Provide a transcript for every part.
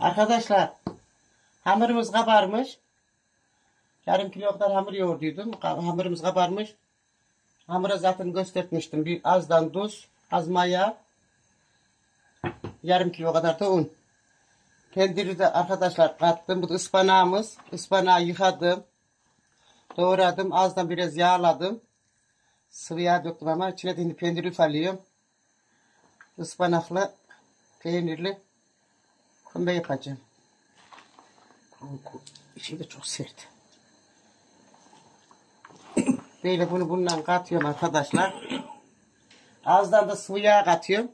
Arkadaşlar hamurumuz kabarmış. Yarım kilo kadar hamur yoğurduydum. Hamurumuz kabarmış. Hamura zaten göstermiştim. Bir azdan tuz, az maya. Yarım kilo kadar da un. Pendiri de arkadaşlar kattım. Bu da ıspanağımız. Ispanağı yıkadım. Doğradım. Azdan biraz yağladım. Sıvı yağ döktüm ama içine de şimdi peynir üfeliyorum. Ispanaklı, peynirli kumbe yapacağım. İçi de çok sert. Böyle bunu bundan katıyorum arkadaşlar. Azdan da sıvı yağ katıyorum.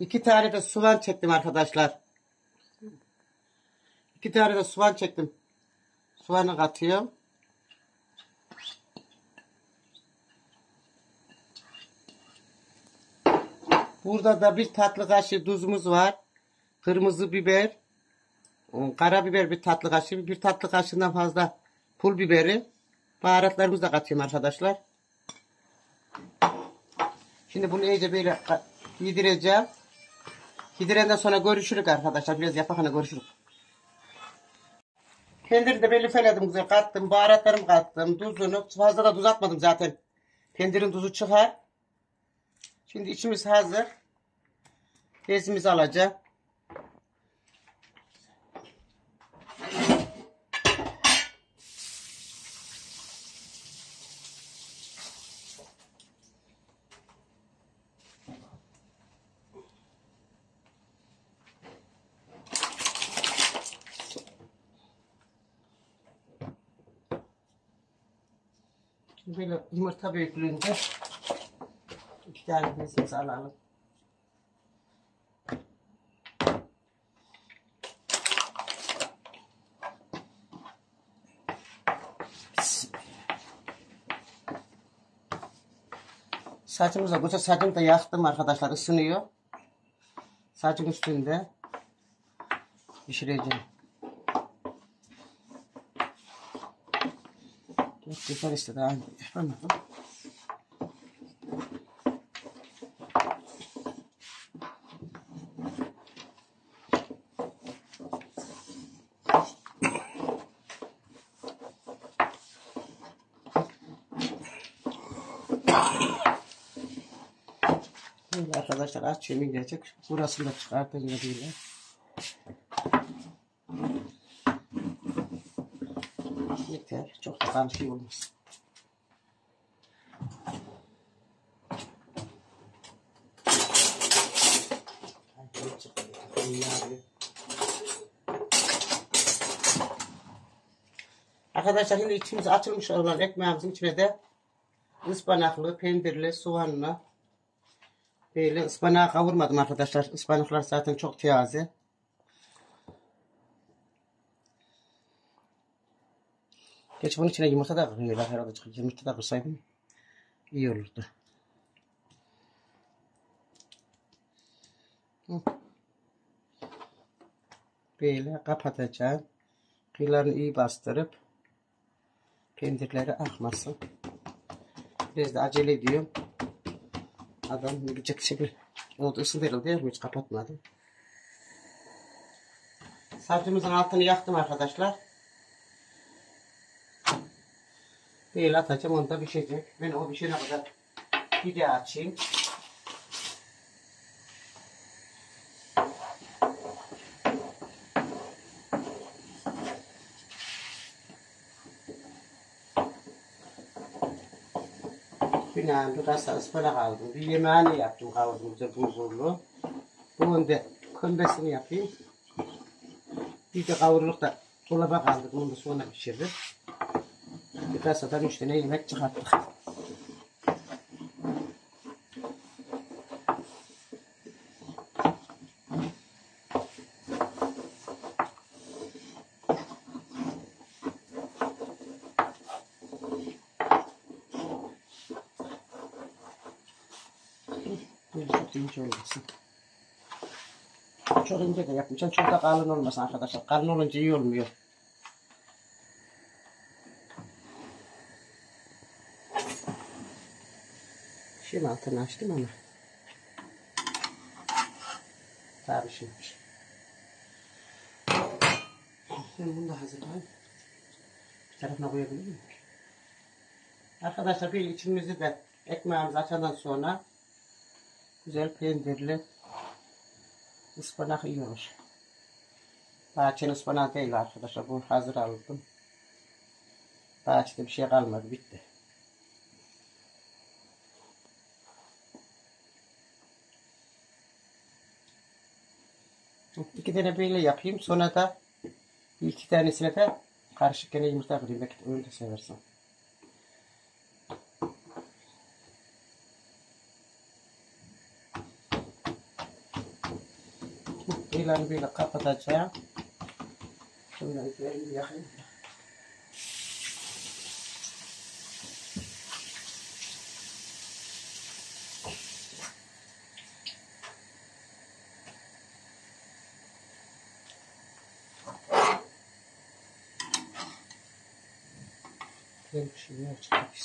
İki tane de soğan çektim arkadaşlar. İki tane de soğan çektim. Soğanı katıyorum. Burada da bir tatlı kaşığı tuzumuz var. Kırmızı biber. Karabiber bir tatlı kaşığı. Bir tatlı kaşığından fazla pul biberi. Baharatlarımızı da katıyorum arkadaşlar. Şimdi bunu iyice böyle yedireceğim. Yedirenden sonra görüşürük arkadaşlar. Biraz yapakana görüşürük. Kendiri de belli feledim güzel kattım. Baharatlarımı kattım. Tuzunu. Fazla da tuz atmadım zaten. Tendirin tuzu çıkar. Şimdi içimiz hazır. Bezimizi alacağım. Böyle yumurta büyüklüğünde iki tane bezimizi alalım. Saçımıza bu saçımı da yaktım arkadaşlar ısınıyor. Saçın üstünde pişireceğim. Çok güzel işte daha yapamadım. Böyle arkadaşlar açıyorum gelecek. Burasını da çıkartınca böyle. Yeter. Çok da karışık olmaz. Arkadaşlar şimdi içimiz açılmış olan ekmeğimizin içine de ıspanaklı, peynirli, soğanlı böyle ıspanağı kavurmadım arkadaşlar. Ispanaklar zaten çok taze. Geç bunun içine yumurta da kırıyorlar herhalde. Yumurta da kırsaydım iyi olurdu. Böyle kapatacağım. Kıyılarını iyi bastırıp peynirleri akmasın. Biraz da acele ediyorum. Adam yürüyecek şey oldu ısın verildi ya hiç kapatmadım. Sacımızın altını yaktım arkadaşlar. Böyle atacağım onu da pişecek. Ben o pişene kadar bir de açayım. Günahım biraz ıspanak aldım. Bir yemeğini yaptım güzel bulgurlu. Bunun da kömbesini yapayım. Bir de kavruluk dolaba kaldı. Bunu da sonra pişiririm. Birkaç saat üç tane yemek çıkarttık. Çok ince olmasın. Çok ince de yapmayacağım. Çok da kalın olmasın arkadaşlar. Kalın olunca iyi olmuyor. Şimdi altını açtım ama Tabii şimdimiş. Ben bunu da hazırlayayım. Bir tarafına koyabilir miyim? Arkadaşlar bir içimizi de ekmeğimizi açadan sonra güzel peynirli ıspanak yiyoruz. Bahçenin ıspanağı değil arkadaşlar. Bu hazır aldım. Bahçede bir şey kalmadı. Bitti. İki tane böyle yapayım. Sonra da iki tanesine de karışık gene yumurta kırayım. Belki öyle seversin. İlanı böyle kapatacağım. Şunları böyle yakayım. Ben şimdi çıkmak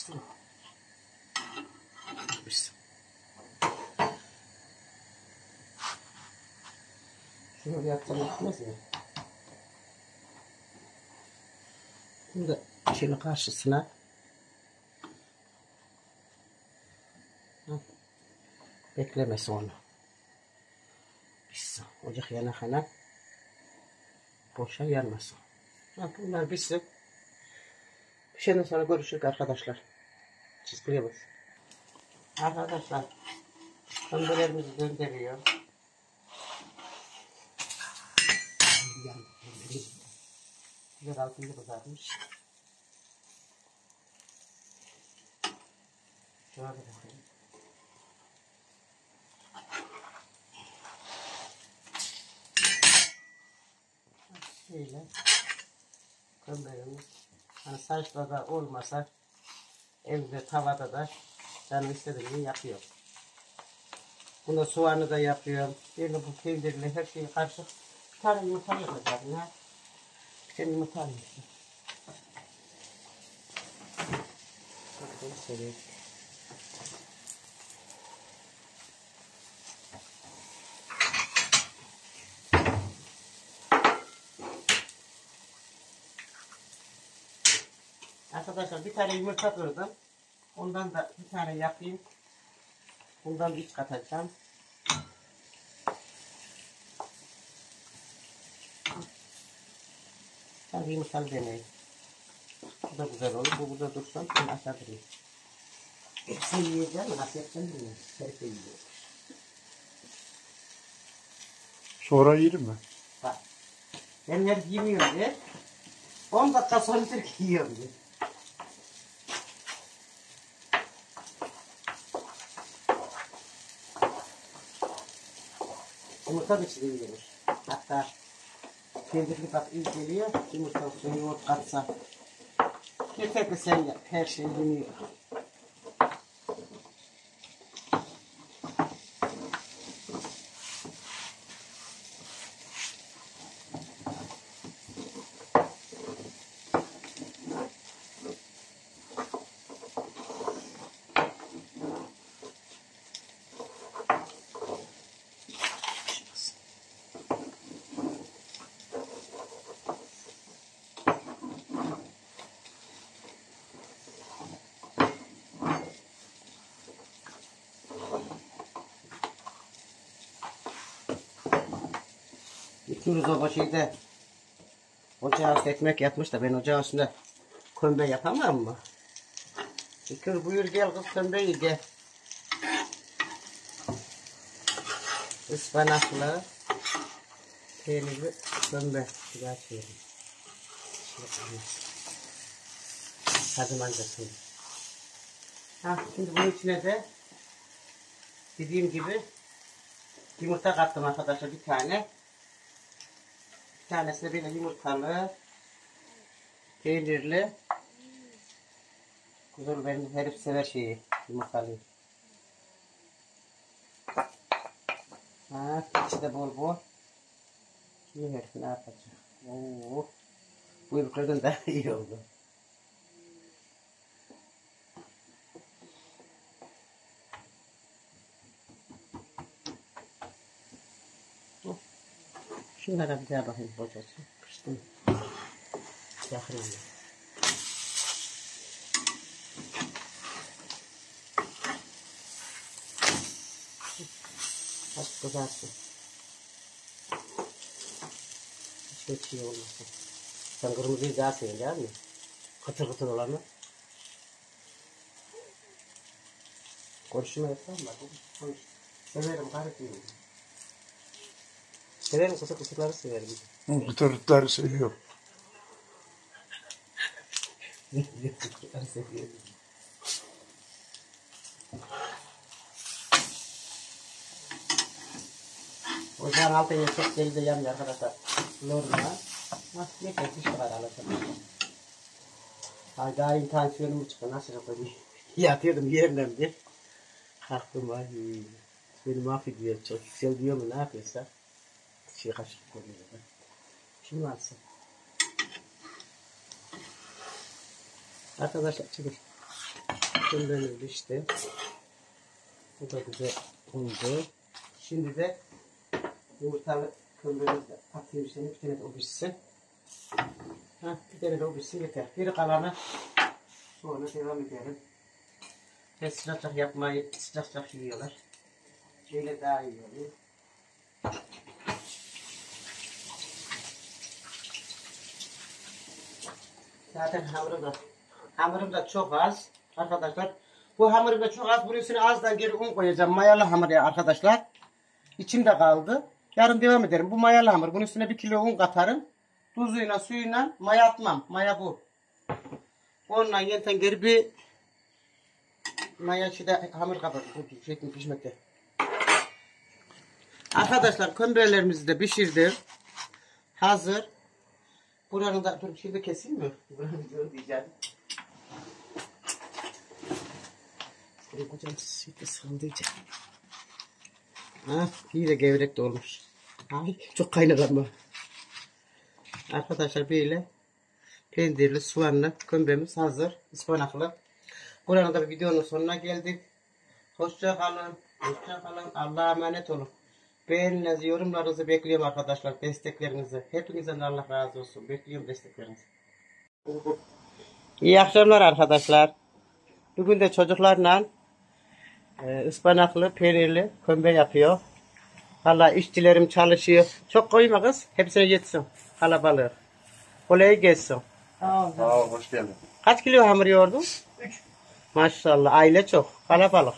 Şunu yapsam yetmez mi? Bunu da şöyle karşısına Hı. beklemesin onu. Pişsin. Ocak yanakana boşa yanmasın. Ha, bunlar pişsin. Pişenden sonra görüşürüz arkadaşlar. Çizgiye bas. Arkadaşlar kömbelerimizi gönderiyor. Yer altında kızarmış. Şöyle bakayım. Şöyle. Kömberimiz. Hani saçta da olmasa evde tavada da canım istediğimi yapıyor. Bunda soğanı da yapıyorum. Böyle bu peynirle her şeyi karışık. Bir tane yumurta tane yumurta alayım. Bakın şöyle. Arkadaşlar bir tane yumurta kırdım. Ondan da bir tane yapayım. Bundan iç katacağım. Ben yumurtalı deneyim. Bu da güzel olur. Bu burada dursun. Ben aşağı durayım. Hepsini yiyeceğim. Nasıl yapacağım bilmiyorum. Hepsini yiyeceğim. Sonra yerim mi? Bak. Ben hep yemiyorum diye. 10 dakika sonra Türk yiyorum diye. Yumurta da içine gelir. Hatta peynirli bak iyi geliyor. Yumurta olsun, yoğurt katsa. Yeter ki sen yap. Yıkıyoruz o şeyde. Ocağa ekmek yapmış da ben ocağın üstünde kömbe yapamam mı? Yıkıyor buyur gel kız kömbeyi gel. Ispanaklı peynirli kömbe. Daha çevirin. Hadi mancasın. Ha, şimdi bunun içine de dediğim gibi yumurta kattım arkadaşlar bir tane. Tanesi de böyle yumurtalı, peynirli. Kuzul benim herif sever şeyi, yumurtalı. Ha, içi de bol bol. Şimdi herif ne? Oo, bu yumurtadan da iyi oldu. Şunlara bir daha bakayım kocası. Kıştım. Yakın ama. Az kızarsın. Hiç çiğ olmasın. Sen kırmızıyı daha seviyorsun değil mi? Kıtır kıtır olanı. Konuşma yapsam mı? Konuş. Severim kısa kısıkları severim. Gıtırıtları seviyor. Kısıkları severim. Ocağın altına çok deli de yanmıyor arkadaşlar. Lorna. Bak ne kadar iş var alacağım. Ay daha intansiyonumu çıktı. Nasıl yapayım? Yatıyordum yerimden bir. Kalktım ay. Beni mahvediyor çok. Seviyor mu ne yapıyorsa. Şey kaşık koyuyor. Şimdi alsın. Arkadaşlar çıkın. Şimdi böyle işte. Bu da güzel oldu. Şimdi de yumurtalı kömbeğimizi de atayım seni. Bir tane de o pişsin. Ha, bir tane de o pişsin yeter. Geri kalanı sonra devam edelim. Ve sıcak yapmayı sıcak yiyorlar. Şöyle daha iyi oluyor. Zaten hamurum da, hamurum da çok az arkadaşlar. Bu hamurum da çok az. Bunun üstüne azdan geri un koyacağım. Mayalı hamur ya arkadaşlar. İçimde kaldı. Yarın devam ederim. Bu mayalı hamur. Bunun üstüne bir kilo un katarım. Tuzuyla suyuyla maya atmam. Maya bu. Onunla yeniden geri bir maya içinde hamur kapatırım. Şeklin pişmekte. Arkadaşlar kömbelerimizi de pişirdim. Hazır. Buranın da dur şimdi keseyim mi? Buranın diyor diyeceğim. Buraya kocam sütle sığındıracağım. Ha, iyi de gevrek de olmuş. Ay, çok kaynadı ama. Arkadaşlar böyle pendirli, soğanlı kömbemiz hazır. Ispanaklı. Buranın da bir videonun sonuna geldik. Hoşça kalın. Hoşça kalın. Allah'a emanet olun. Beğeninizi, yorumlarınızı bekliyorum arkadaşlar. Desteklerinizi. Hepinizden Allah razı olsun. Bekliyorum desteklerinizi. İyi akşamlar arkadaşlar. Bugün de çocuklarla e, ıspanaklı, peynirli kömbe yapıyor. Hala işçilerim çalışıyor. Çok koyma kız. Hepsine yetsin. Kalabalık. Kolay gelsin. Sağ ol, hoş geldin. Kaç kilo hamur yoğurdun? Üç. Maşallah. Aile çok. Kalabalık.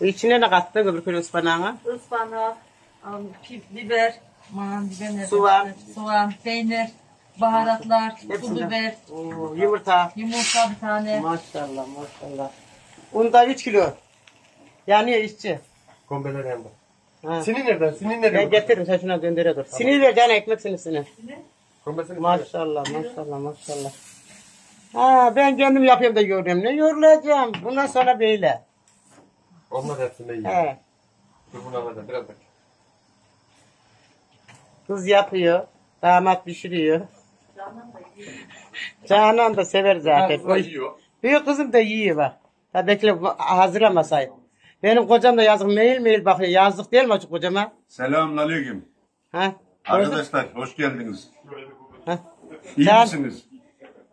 İçine ne kattın öbür kilo ıspanağına? ıspanak, am, pi- biber, aman biber nerede? Soğan. soğan, peynir, baharatlar, pul biber, Oo, yumurta. yumurta bir tane. Maşallah maşallah. Un da 3 kilo. Yani işçi. Kombeler hem bu. Ha. Sini nereden? Sini Ben nereden? getiririm sen şuna göndere dur. Sinir ver canım ekmek sinisini. Kombesini Maşallah maşallah maşallah. Ha ben kendim yapıyorum da yoruyorum. Ne yorulacağım? Bundan sonra böyle. Onlar hepsinde iyi. He. Dur bunu alacağım biraz bak. Kız yapıyor. Damat pişiriyor. Canan da sever zaten. Bu da yiyor. Büyük kızım da yiyor bak. Ha bekle hazırlamasaydı. Benim kocam da yazık mail mail bakıyor. Yazdık değil mi açık kocama? Selamünaleyküm. Ha? Arkadaşlar hoş geldiniz. Ha? İyi Can- misiniz?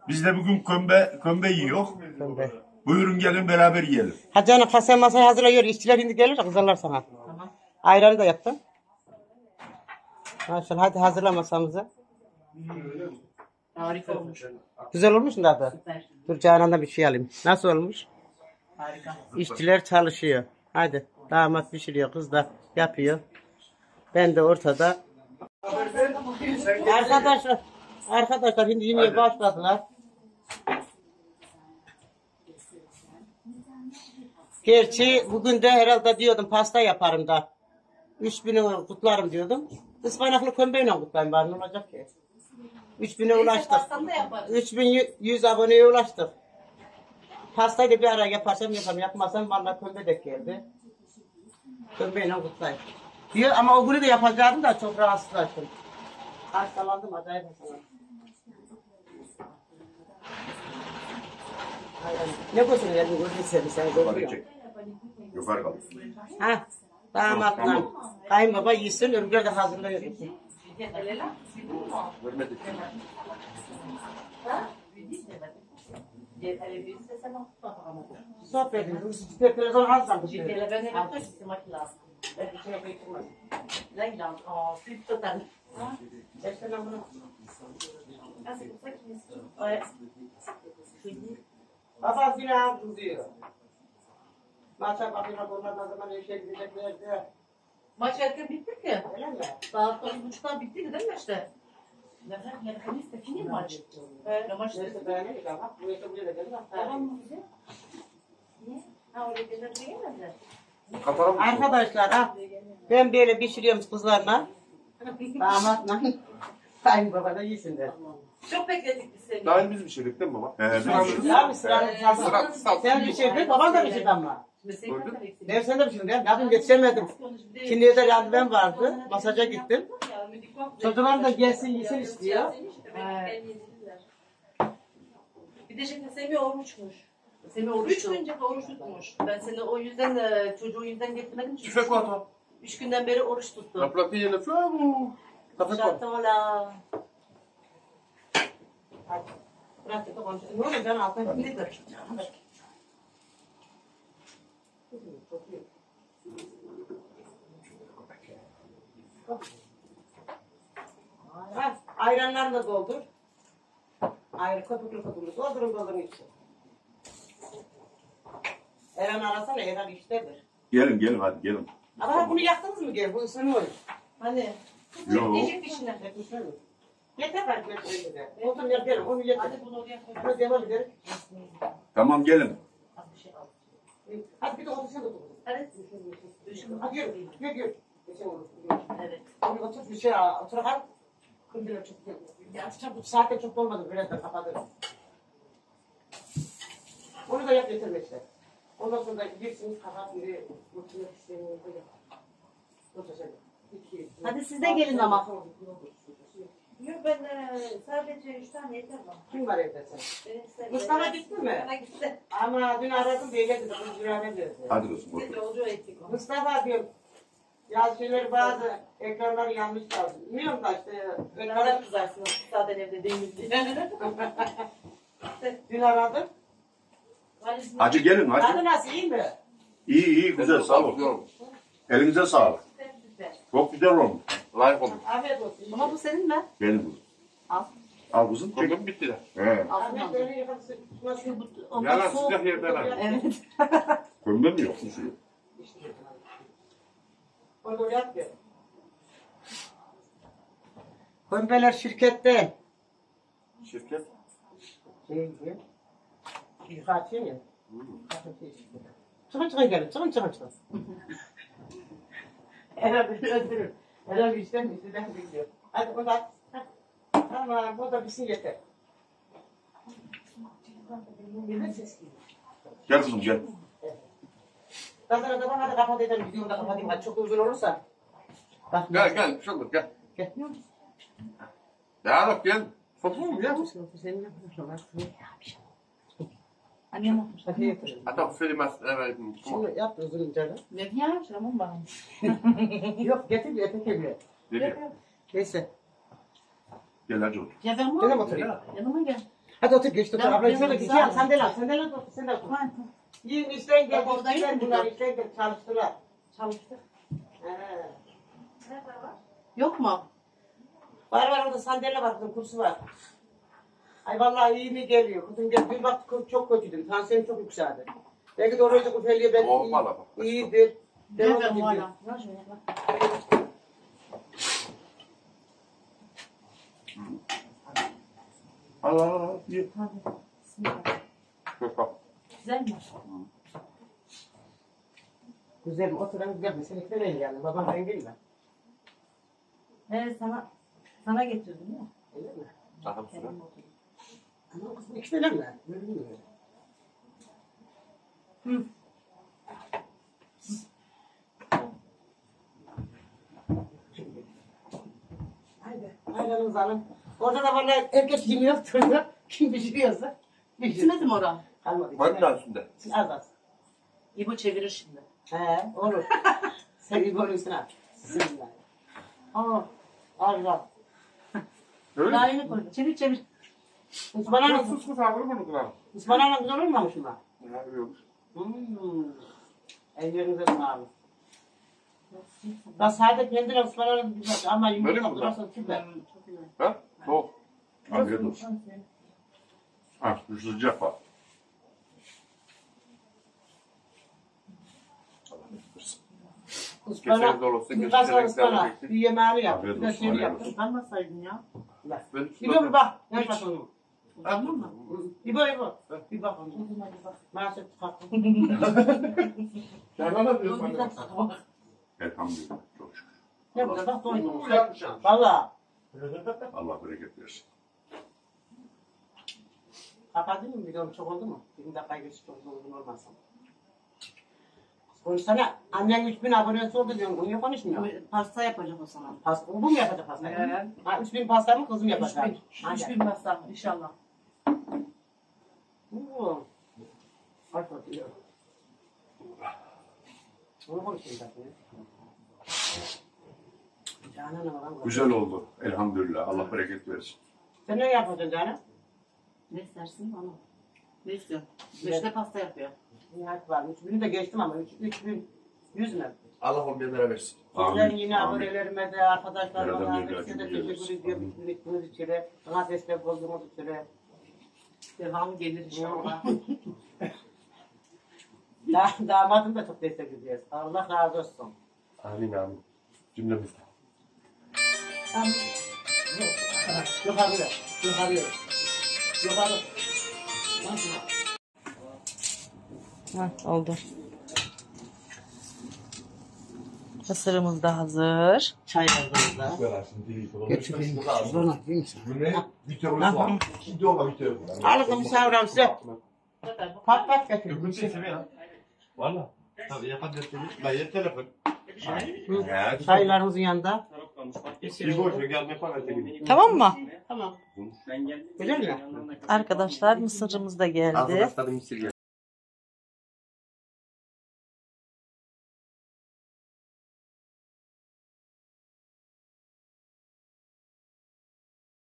Biz de bugün kömbe kömbe yiyor. Kömbe. Buyurun gelin beraber yiyelim. Ha canım kasa masayı hazırlıyor. İşçiler şimdi gelir kızarlar sana. Tamam. Ayranı da yaptım. Maşallah hadi hazırla masamızı. Harika olmuş. Güzel olmuş mu tadı? Süper. Dur Canan'dan bir şey alayım. Nasıl olmuş? Harika. İşçiler çalışıyor. Hadi damat pişiriyor kız da yapıyor. Ben de ortada. Arkadaşlar arkadaşlar şimdi yemeğe başladılar. Gerçi bugün de herhalde diyordum pasta yaparım da. 3000'i kutlarım diyordum. Ispanaklı kömbeyle kutlayayım bari ne olacak ki? 3000'e ulaştık. Da yaparız. 3100 aboneye ulaştık. Pastayı da bir ara yaparsam yaparım. Yapmazsam vallahi kömbe de geldi. Kömbeyle kutlayayım. Diyor ama o günü de yapacaktım da çok rahatsızlaştım. Hastalandım acayip hastalandım. Ne koysun geldin gördün seni sen Hadi görmüyor. Yukarı kalk. Ha damatla kayınbaba yesin öbürleri de hazırlıyor. Görmedik. Sohbet ediyoruz. Telefon az kaldı. Baba yine aldım diyor. Maça bakına bunlar ne zaman işe gidecekler diye. Maç erken bitti ki. Öyle mi? Saat 9.30'da bitti değil mi işte? Neden? Yani de fini maç. Evet, maç Neyse beğenmedik ama. Bu yaşta buraya da gelin. Tamam mı bize? Niye? Ha oraya kadar diyemezler. Kafana mı? Arkadaşlar ha, ben böyle pişiriyorum kızlarla. Damatla. Kayınbaba da iyisin de. Çok bekledik biz seni. Daha biz bir şey mi baba? He, Sıramız- Ya bir Sıra-. Sen pişirdin, baban da pişirdi ama. Gördün? Ben sen de pişirdin. Ben kadın yetişemedim. Şimdi de randevom vardı. Masaja gittim. Çocuklar da gelsin yesin istiyor. Bir de şimdi Semih oruçmuş. Semih oruç Üç gün önce oruç tutmuş. Ben seni o yüzden e, çocuğu yüzden getirmedim. Çünkü Tüfek var o. Üç günden beri oruç tuttu. Yaprak yine flavu. Kafes var. Şatola. Bırak da konuşalım. Ne oluyor ben alttan gidiyor. Ha, ayranlarını da doldur. Ayrı köpüklü köpüklü doldurun doldurun için. Eren arasana Eren iştedir. Gelin gelin hadi gelin. Ama bunu yaktınız mı gel? Bu ısınıyor. Hani? Yo. Necip işine. Yakmışlar mı? Yeter ben götüreyim de. Otur yer gelin onu yeter. Hadi bunu oraya koy. Hadi devam edelim. Tamam gelin. Az bir şey al. Hadi bir de otur sen de otur. Evet. Düşün. Hadi yürü. Yürü yürü. Olur. Evet. Abi otur bir şey al. Otur al. Kırmızı çok Ya çabuk saatte çok olmadı. Biraz da kapadı. Onu da yap getirme işte. Ondan sonra da girsiniz kapat biri. Oturmak istemiyor. Otur sen de. İki. Hadi siz de gelin ama. Yok ben e, sadece üç tane yeter bana. Kim var evde sen? Benim size- Mustafa gitti mi? Mustafa gitti. Ama dün aradım diye geldi. Lira verdi. Hadi kızım Biz otur. yolcu ettik onu. Mustafa diyor. Ya şeyler bazı ekranlar yanlış kaldı. Bilmiyorum da işte. Beraber kızarsınız. Zaten evde değil diye. Dün aradım. Hacı gelin Adı hadi. nasıl iyi mi? İyi iyi güzel sağ olun. Elinize sağlık. Çok güzel olmuş. Layık olmuş. Afiyet olsun. Ama bu senin mi? Benim kızım. Al. Al kızım çek. Bitti de. He. Ahmet öyle. Nasıl? Yalan sıcak yerde lan. Evet. Kömbe mi yok mu yap ya. Kömbeler şirkette. Şirket. Şey. Yukarı açayım ya. Çıkın çıkın gelin. Çıkın çıkın çıkın. Beni öldürür. Erol işten işten bekliyor. Hadi at. Hadi. Tamam bu da bitsin yeter. Gel kızım gel. Zaten o zaman hadi kapat edelim. Videomu da kapatayım. Hadi çok uzun olursa. Bak. Gel gel. Bir şey gel. Gel. Ya bak gel. Sokuyor mu ya? Senin yapmışsın. Annem yapmış. Hadi yapalım. Hatta söylemez. Evet. Şimdi yap uzun canım. Ne diyeyim? Şuramın bana. Yok getir bir öteki bir. Geliyor. Neyse. Gel hadi otur. Ya ben Gene mi var. oturayım? Yanıma gel. Hadi otur geç otur. Abla şöyle ol. Sandalye al. Sandalye otur. Sen de otur. Yiyin işten gel. Bak, oradayım? Bunlar işten gel. Çalıştılar. Çalıştık. He. Yok mu? Var var orada sandalye var. Kızım kursu var. Ay vallahi iyi mi geliyor? Kızım gel. Bir bak çok kötüydüm. Tansiyonum çok yükseldi. Belki de oraya da kufeliye ben Oh, iyi, valla bak. iyidir. Ben Nereden orada bu gidiyorum. hala? Nasıl ya? Al al al. Ye. Hadi. Bismillah. Çok bak. Güzel mi? Güzelim oturan güzel mi? Seninki de yani. Değil mi? Evet sana sana getirdim ya. Öyle mi? Aha sıra. Kendim oturdum. Ama kızım iki tane mi? Öyle mi? Hı. Haydi. Ayranımızı alın. Orada da vallahi herkes yemiyor turda. Kim pişiriyorsa. Bitmedi mi oran? Kalmadı. Var mı daha üstünde? Az az. İbo çevirir şimdi. He olur. Sen gibi olursun ha. Bismillah. Aa. Allah. Öyle mi? Daha yeni koydum. Çevir çevir. Ispanağın Sus sus abi bunu kırar. ıspanağın güzel olmamış mı? Ya yok. Hmm. Ellerinize sağlık. Ben sade kendine ıspanağın güzel ama Böyle mi yumurta bu da? burası süper. Ha? Soğuk. Afiyet olsun. Ha, şu sıcak var. Ispanak, dolusu, bir keserim kasa ıspanak. ekmek. Bir yemeğini yap. Afiyet Bir de olsun, şey afiyet yap. olsun. Kalmasaydın ya. Bak. İbo bir bak. Gel bak onu. Mı? İbo İbo. Bir bak onu. Maalesef çıkarttım. Sen ne diyorsun? Güzel tabak. Elhamdülillah. Çok şükür. Ne bu da bak doydum. Valla. Allah bereket versin. Kapatayım mı? Videom çok oldu mu? 20 dakika geçti uzun olmasın. Konuşsana. Annen 3000 abonesi oldu diyorsun. Bunu niye konuşmuyor? Pasta yapacak o sana. Pasta, bu mu yapacak pastayı? Evet. Ha, 3000 pasta mı kızım yapacak? 3000. Hadi. 3000 pasta inşallah. Oo. Aç bakayım. Onu konuşayım zaten. Canan Hanım, Güzel oldu. Elhamdülillah. Allah bereket versin. Sen ne yapacaksın Canan? Ne istersin onu? Ne istiyorsun? Beşte pasta yapıyor. Nihat var. 3000'i de geçtim ama 3000 100 mü? Allah olmayanlara versin. Sizlerin Amin. yine Amin. abonelerime de arkadaşlarıma da hepsine de teşekkür ediyorum. Bütünlüğünüz de, bana destek olduğunuz için de. Devamı gelir inşallah. Da, damadım da çok destek ediyor. Allah razı olsun. Amin amin. Cümlemizde. Yukarı, yukarı, yukarı. Heh, oldu. Mısırımız da hazır. Getireyim. Bunu değil misin? Video Video video. Alın misafirem size. Pat pat getirin. Valla. Tabii yapacağız. Ben yer telefon. Çaylarımızın yanında. Tamam mı? Tamam. Güzel mi? Arkadaşlar mısırımız da geldi. Arkadaşlar mısır gel.